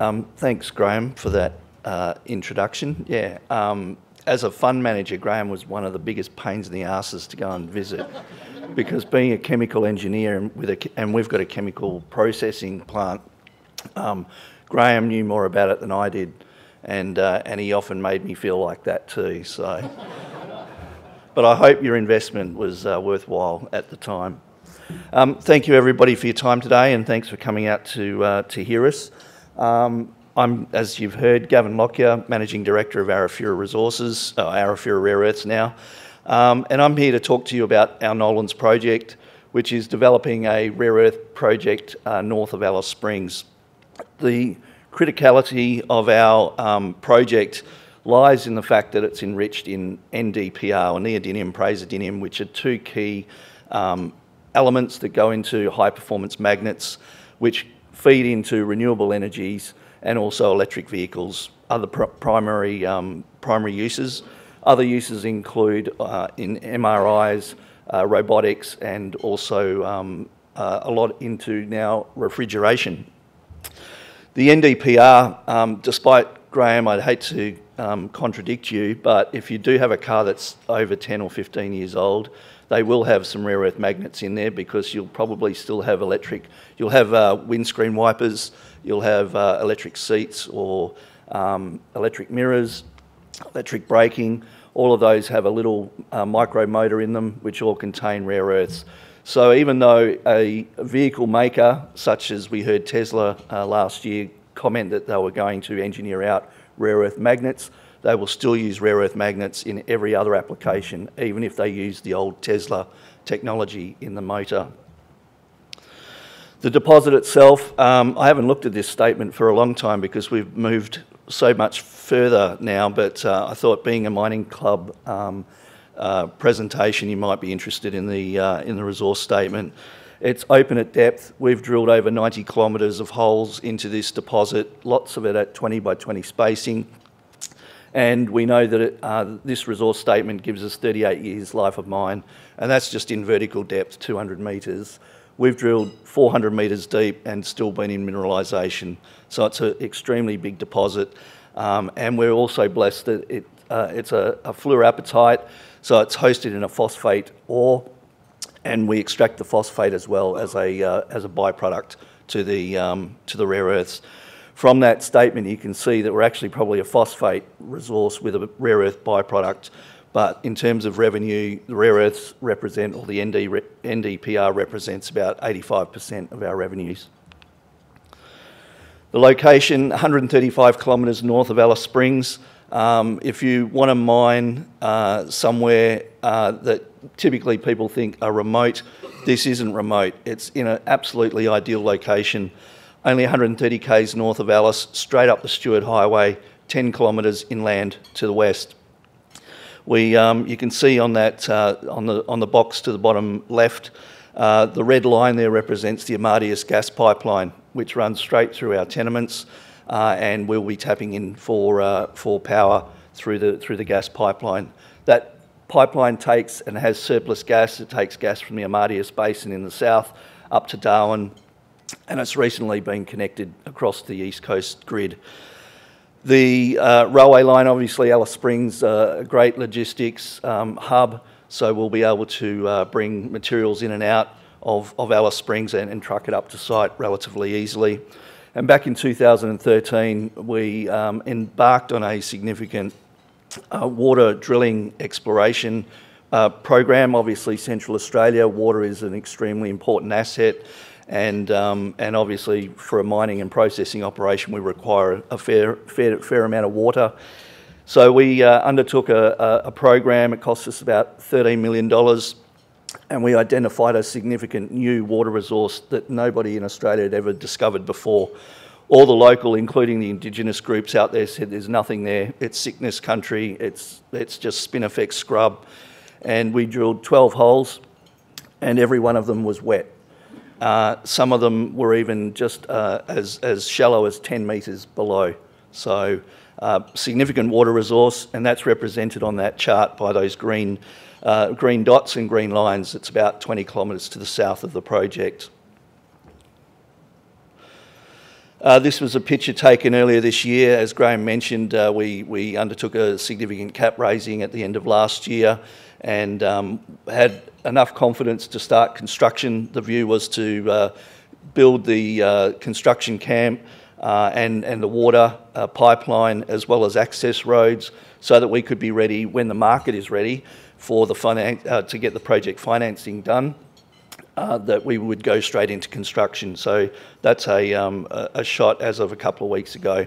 Um, thanks, Graham, for that uh, introduction. Yeah, um, as a fund manager, Graham was one of the biggest pains in the asses to go and visit because being a chemical engineer and, with a, and we've got a chemical processing plant, um, Graham knew more about it than I did, and uh, and he often made me feel like that too. So, but I hope your investment was uh, worthwhile at the time. Um, thank you everybody for your time today, and thanks for coming out to uh, to hear us. Um, I'm, as you've heard, Gavin Lockyer, Managing Director of Arafura Resources, uh, Arafura Rare Earths now, um, and I'm here to talk to you about our Nolans project, which is developing a rare earth project uh, north of Alice Springs. The criticality of our um, project lies in the fact that it's enriched in NdPr, or neodymium praseodymium, which are two key um, elements that go into high performance magnets, which feed into renewable energies and also electric vehicles, other pr primary, um, primary uses. Other uses include uh, in MRIs, uh, robotics, and also um, uh, a lot into now refrigeration. The NdPr, um, despite Graham, I'd hate to um, contradict you, but if you do have a car that's over 10 or 15 years old, they will have some rare earth magnets in there because you'll probably still have electric, you'll have uh, windscreen wipers, you'll have uh, electric seats or um, electric mirrors, electric braking. All of those have a little uh, micro motor in them, which all contain rare earths. So even though a vehicle maker, such as we heard Tesla uh, last year comment that they were going to engineer out rare earth magnets, they will still use rare earth magnets in every other application, even if they use the old Tesla technology in the motor. The deposit itself, um, I haven't looked at this statement for a long time because we've moved so much further now, but uh, I thought being a mining club um, uh, presentation, you might be interested in the, uh, in the resource statement. It's open at depth. We've drilled over 90 kilometres of holes into this deposit, lots of it at 20 by 20 spacing. And we know that it, uh, this resource statement gives us 38 years life of mine, and that's just in vertical depth, 200 metres. We've drilled 400 metres deep and still been in mineralisation, so it's an extremely big deposit. Um, and we're also blessed that it, uh, it's a, a fluorapatite, so it's hosted in a phosphate ore, and we extract the phosphate as well as a, uh, as a byproduct to the, um, to the rare earths. From that statement, you can see that we're actually probably a phosphate resource with a rare earth byproduct. But in terms of revenue, the rare earths represent, or the ND, NdPr represents about 85% of our revenues. The location, 135 kilometres north of Alice Springs. Um, if you want to mine uh, somewhere uh, that typically people think are remote, this isn't remote. It's in an absolutely ideal location only 130 k's north of Alice, straight up the Stuart Highway, 10 kilometres inland to the west. We, um, you can see on that uh, on the on the box to the bottom left, uh, the red line there represents the Amadeus gas pipeline, which runs straight through our tenements, uh, and we'll be tapping in for uh, for power through the through the gas pipeline. That pipeline takes and has surplus gas. It takes gas from the Amadeus Basin in the south up to Darwin and it's recently been connected across the East Coast grid. The uh, railway line, obviously, Alice Springs, uh, a great logistics um, hub, so we'll be able to uh, bring materials in and out of, of Alice Springs and, and, truck it up to site relatively easily. And back in 2013, we um, embarked on a significant uh, water drilling exploration uh, program. Obviously, Central Australia, water is an extremely important asset and um, and obviously for a mining and processing operation we require a fair fair fair amount of water. So we uh, undertook a, a, program. It cost us about $13 million, and we identified a significant new water resource that nobody in Australia had ever discovered before. All the local, including the Indigenous groups out there, said there's nothing there. It's sickness country. It's it's just spinifex scrub, and we drilled 12 holes, and every one of them was wet. Uh, some of them were even just uh, as, as shallow as 10 metres below. So uh, significant water resource, and that's represented on that chart by those green, uh, green dots and green lines. It's about 20 kilometres to the south of the project. Uh, this was a picture taken earlier this year. As Graham mentioned, uh, we, we undertook a significant cap raising at the end of last year and um, had enough confidence to start construction. The view was to uh, build the uh, construction camp uh, and, and the water uh, pipeline as well as access roads so that we could be ready when the market is ready for the to get the project financing done uh, that we would go straight into construction. So that's a, um, a, shot as of a couple of weeks ago.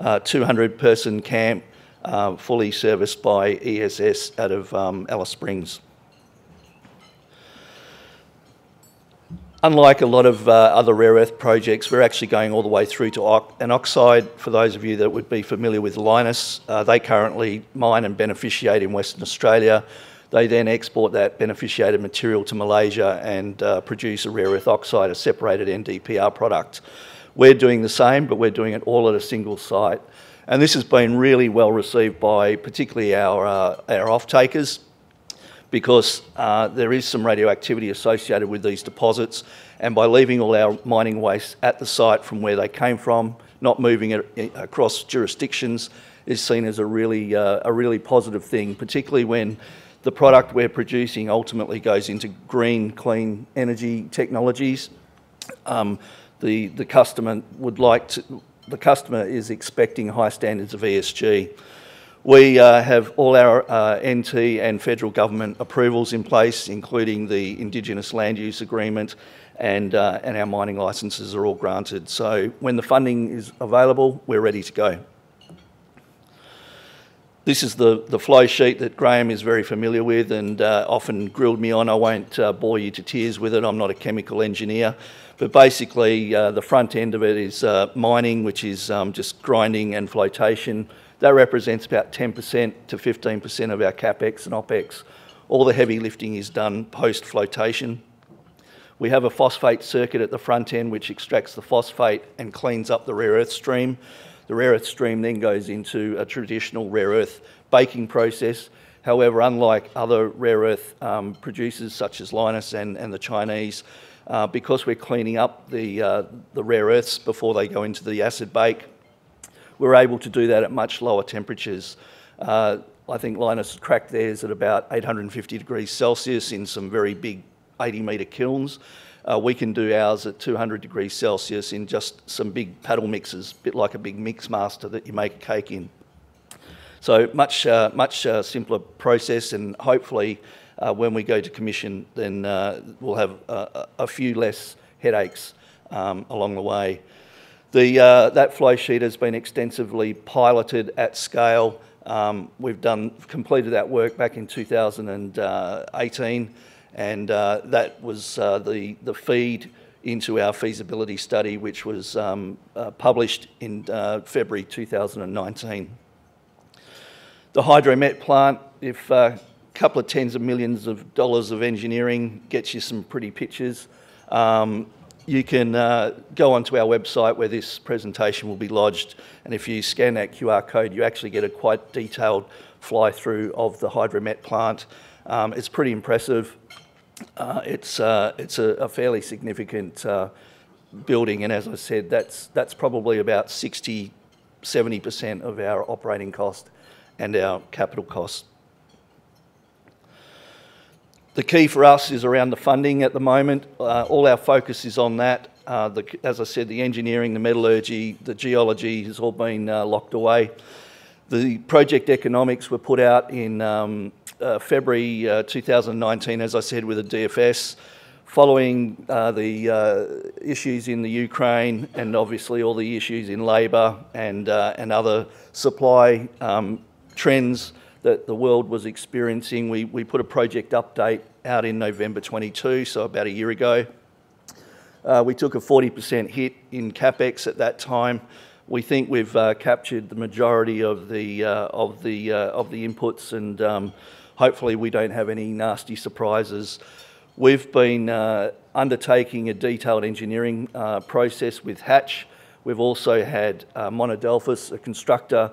Uh, 200 person camp, uh, fully serviced by ESS out of um, Alice Springs. Unlike a lot of uh, other rare earth projects, we're actually going all the way through to an oxide. For those of you that would be familiar with Lynas, uh, they currently mine and beneficiate in Western Australia. They then export that beneficiated material to Malaysia and uh, produce a rare earth oxide, a separated NdPr product. We're doing the same, but we're doing it all at a single site. And this has been really well received by particularly our, uh, our off-takers because uh, there is some radioactivity associated with these deposits. And by leaving all our mining waste at the site from where they came from, not moving it across jurisdictions, is seen as a really, uh, a really positive thing, particularly when the product we're producing ultimately goes into green, clean energy technologies. Um, the, the customer would like to, the customer is expecting high standards of ESG. We uh, have all our uh, NT and federal government approvals in place, including the Indigenous Land Use Agreement, and, uh, and our mining licences are all granted. So when the funding is available, we're ready to go. This is the, the flow sheet that Graham is very familiar with and uh, often grilled me on. I won't uh, bore you to tears with it. I'm not a chemical engineer. But basically, uh, the front end of it is uh, mining, which is um, just grinding and flotation. That represents about 10% to 15% of our capex and opex. All the heavy lifting is done post flotation. We have a phosphate circuit at the front end which extracts the phosphate and cleans up the rare earth stream. The rare earth stream then goes into a traditional rare earth baking process. However, unlike other rare earth um, producers such as Lynas and, and the Chinese, uh, because we're cleaning up the, uh, the rare earths before they go into the acid bake, we're able to do that at much lower temperatures. Uh, I think Lynas cracked theirs at about 850 degrees Celsius in some very big 80 metre kilns. Uh, we can do ours at 200 degrees Celsius in just some big paddle mixers, a bit like a big mix master that you make a cake in. So much, uh, much uh, simpler process, and hopefully, uh, when we go to commission, then uh, we'll have a, a, few less headaches um, along the way. The, uh, that flow sheet has been extensively piloted at scale. Um, we've done completed that work back in 2018 and uh, that was uh, the, the feed into our feasibility study, which was um, uh, published in uh, February 2019. The hydromet plant, if a uh, couple of tens of millions of dollars of engineering gets you some pretty pictures, um, you can uh, go onto our website where this presentation will be lodged, and if you scan that QR code, you actually get a quite detailed fly through of the hydromet plant. Um, it's pretty impressive. Uh, it's uh, it's a, a, fairly significant uh, building, and as I said, that's that's probably about 60, 70 percent of our operating cost and our capital cost. The key for us is around the funding at the moment. Uh, all our focus is on that. The, as I said, the engineering, the metallurgy, the geology has all been locked away. The project economics were put out in um, uh, February uh, 2019, as I said, with a DFS. Following uh, the uh, issues in the Ukraine and obviously all the issues in labour and, uh, and other supply um, trends that the world was experiencing, we, we put a project update out in November 22, so about a year ago. Uh, we took a 40% hit in capex at that time we think we've uh, captured the majority of the uh, of the uh, of the inputs, and um, hopefully we don't have any nasty surprises. We've been uh, undertaking a detailed engineering uh, process with Hatch. We've also had uh, Monadelphous, a constructor,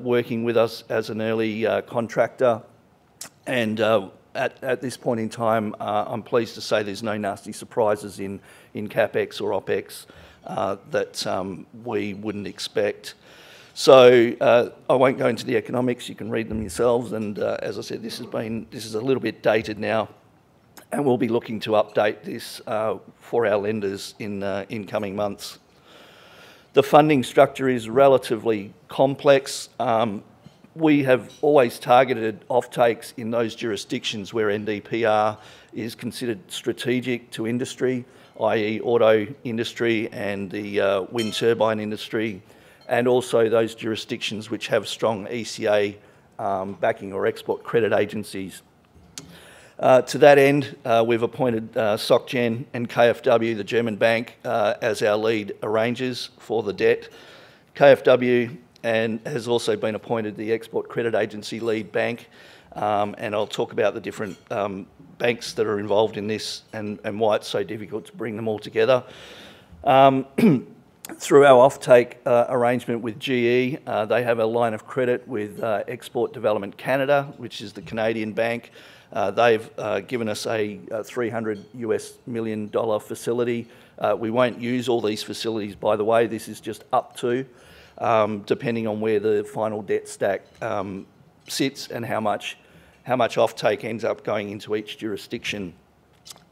working with us as an early contractor, and at, at, this point in time, uh, I'm pleased to say there's no nasty surprises in, in CapEx or OpEx. Uh, that um, we wouldn't expect. So uh, I won't go into the economics. You can read them yourselves. And uh, as I said, this has been this is a little bit dated now, and we'll be looking to update this uh, for our lenders in uh, in coming months. The funding structure is relatively complex. Um, we have always targeted offtakes in those jurisdictions where NdPr is considered strategic to industry, i.e. auto industry and the uh, wind turbine industry, and also those jurisdictions which have strong ECA um, backing or export credit agencies. Uh, to that end, uh, we've appointed uh, SocGen and KfW, the German bank, uh, as our lead arrangers for the debt. KfW and has also been appointed the Export Credit Agency lead bank. Um, and I'll talk about the different um, banks that are involved in this and, and why it's so difficult to bring them all together. Um, through our offtake uh, arrangement with GE, uh, they have a line of credit with uh, Export Development Canada, which is the Canadian bank. Uh, they've uh, given us a, a, 300 US million dollar facility. Uh, we won't use all these facilities, by the way. This is just up to um, depending on where the final debt stack um, sits and how much, how much offtake ends up going into each jurisdiction.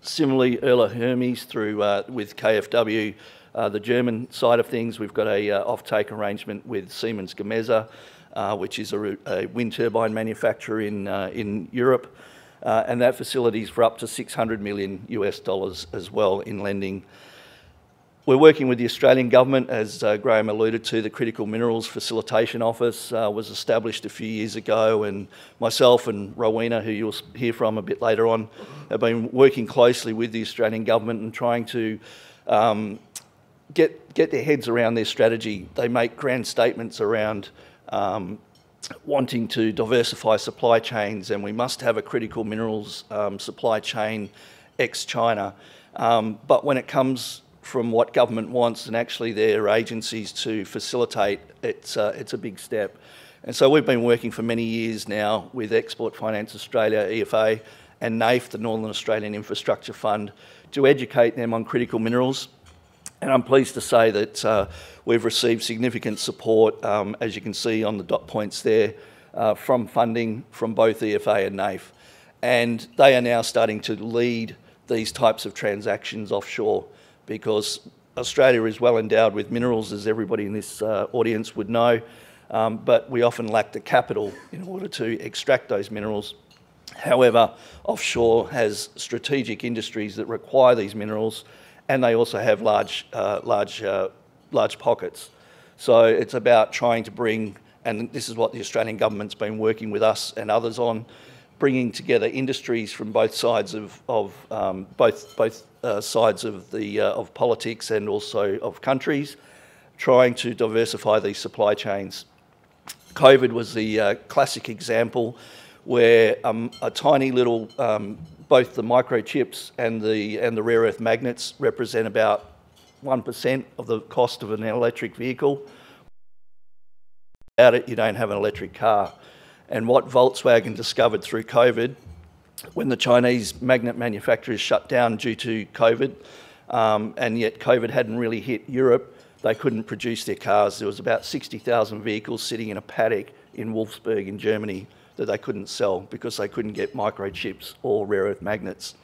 Similarly, Euler Hermes through uh, with KfW, uh, the German side of things, we've got a uh, offtake arrangement with Siemens Gamesa, uh, which is a, a, wind turbine manufacturer in uh, in Europe, uh, and that facility is for up to 600 million US dollars as well in lending. We're working with the Australian Government, as uh, Graham alluded to. The Critical Minerals Facilitation Office uh, was established a few years ago, and myself and Rowena, who you'll hear from a bit later on, have been working closely with the Australian Government and trying to um, get, get their heads around their strategy. They make grand statements around um, wanting to diversify supply chains, and we must have a critical minerals um, supply chain ex China. Um, but when it comes from what government wants and actually their agencies to facilitate, it's, uh, it's a big step. And so we've been working for many years now with Export Finance Australia, EFA, and NAIF, the Northern Australian Infrastructure Fund, to educate them on critical minerals. And I'm pleased to say that uh, we've received significant support, um, as you can see on the dot points there, uh, from funding from both EFA and NAIF. And they are now starting to lead these types of transactions offshore because Australia is well endowed with minerals, as everybody in this uh, audience would know, um, but we often lack the capital in order to extract those minerals. However, offshore has strategic industries that require these minerals, and they also have large, uh, large, uh, large pockets. So it's about trying to bring, and this is what the Australian government's been working with us and others on, bringing together industries from both sides of, of um, both, both uh, sides of, the, uh, of politics and also of countries, trying to diversify these supply chains. COVID was the uh, classic example where um, a tiny little, um, both the microchips and the, and the rare earth magnets represent about 1% of the cost of an electric vehicle. Without it, you don't have an electric car. And what Volkswagen discovered through COVID, when the Chinese magnet manufacturers shut down due to COVID, um, and yet COVID hadn't really hit Europe, they couldn't produce their cars. There was about 60,000 vehicles sitting in a paddock in Wolfsburg in Germany that they couldn't sell because they couldn't get microchips or rare earth magnets.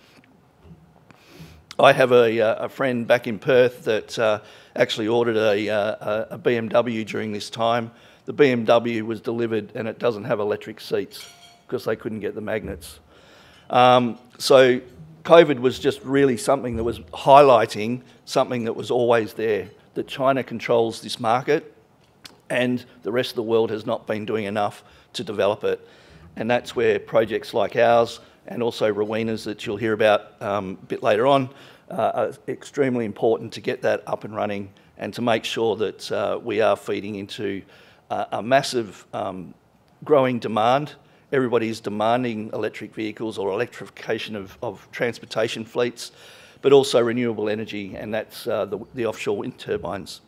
I have a, uh, a friend back in Perth that uh, actually ordered a, uh, a BMW during this time the BMW was delivered and it doesn't have electric seats because they couldn't get the magnets. Um, so COVID was just really something that was highlighting something that was always there, that China controls this market and the rest of the world has not been doing enough to develop it. And that's where projects like ours and also Rowena's that you'll hear about um, a bit later on uh, are extremely important to get that up and running and to make sure that uh, we are feeding into a massive um, growing demand. Everybody is demanding electric vehicles or electrification of, of transportation fleets, but also renewable energy, and that's uh, the, the, offshore wind turbines.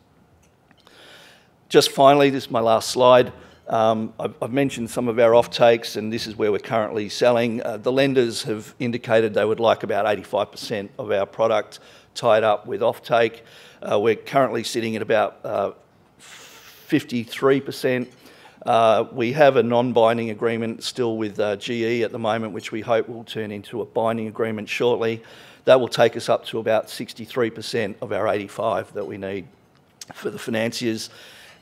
Just finally, this is my last slide. Um, I've, I've, mentioned some of our off-takes, and this is where we're currently selling. Uh, the lenders have indicated they would like about 85% of our product tied up with offtake. Uh, we're currently sitting at about uh, 53%. Uh, we have a non-binding agreement still with uh, GE at the moment, which we hope will turn into a binding agreement shortly. That will take us up to about 63% of our 85 that we need for the financiers.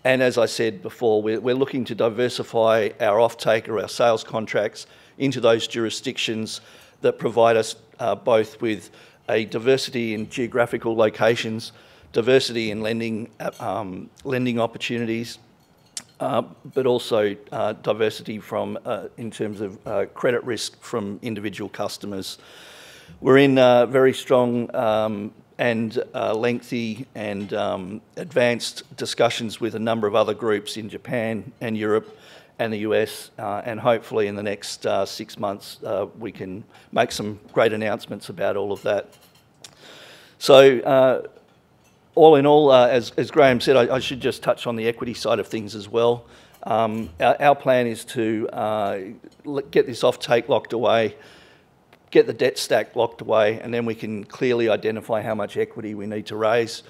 And as I said before, we're, we're looking to diversify our offtake or our sales contracts into those jurisdictions that provide us uh, both with a diversity in geographical locations, diversity in lending, um, lending opportunities, uh, but also uh, diversity from, uh, in terms of uh, credit risk from individual customers. We're in uh, very strong um, and uh, lengthy and um, advanced discussions with a number of other groups in Japan and Europe and the US, uh, and hopefully in the next uh, six months uh, we can make some great announcements about all of that. So, uh, all in all, uh, as, as, Graham said, I, I, should just touch on the equity side of things as well. Um, our, our, plan is to get this off-take locked away get the debt stack locked away, and then we can clearly identify how much equity we need to raise.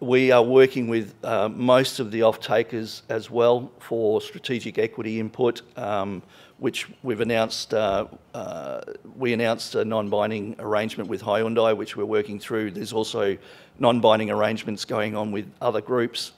We are working with uh, most of the off-takers as well for strategic equity input, um, which we've announced. Uh, uh, we announced a non-binding arrangement with Hyundai, which we're working through. There's also non-binding arrangements going on with other groups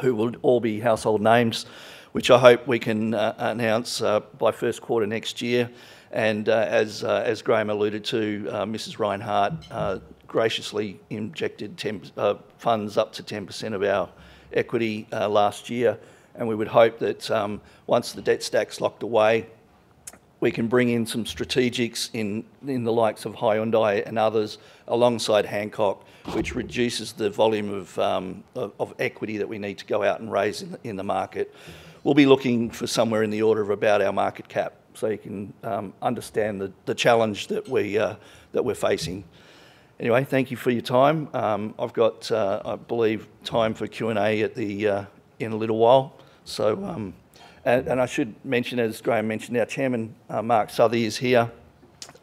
who will all be household names, which I hope we can uh, announce uh, by first quarter next year. And uh, as, as Graham alluded to, Mrs. Rinehart graciously injected 10, uh, funds up to 10% of our equity uh, last year. And we would hope that um, once the debt stack's locked away, we can bring in some strategics in, in the likes of Hyundai and others alongside Hancock, which reduces the volume of, um, of, of, equity that we need to go out and raise in the, in the market. We'll be looking for somewhere in the order of about our market cap so you can um, understand the, the challenge that, we, uh, that we're facing. Anyway, thank you for your time. Um, I've got, uh, I believe, time for Q&A at the, uh, in a little while. So, um, and, and, I should mention, as Graham mentioned, our chairman, uh, Mark Southey, is here.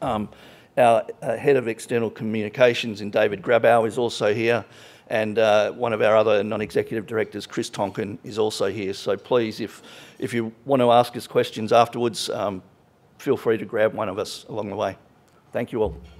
Um, our uh, head of external communications, in David Grabow, is also here. And uh, one of our other non-executive directors, Chris Tonkin, is also here. So please, if, if you want to ask us questions afterwards, um, feel free to grab one of us along the way. Thank you all.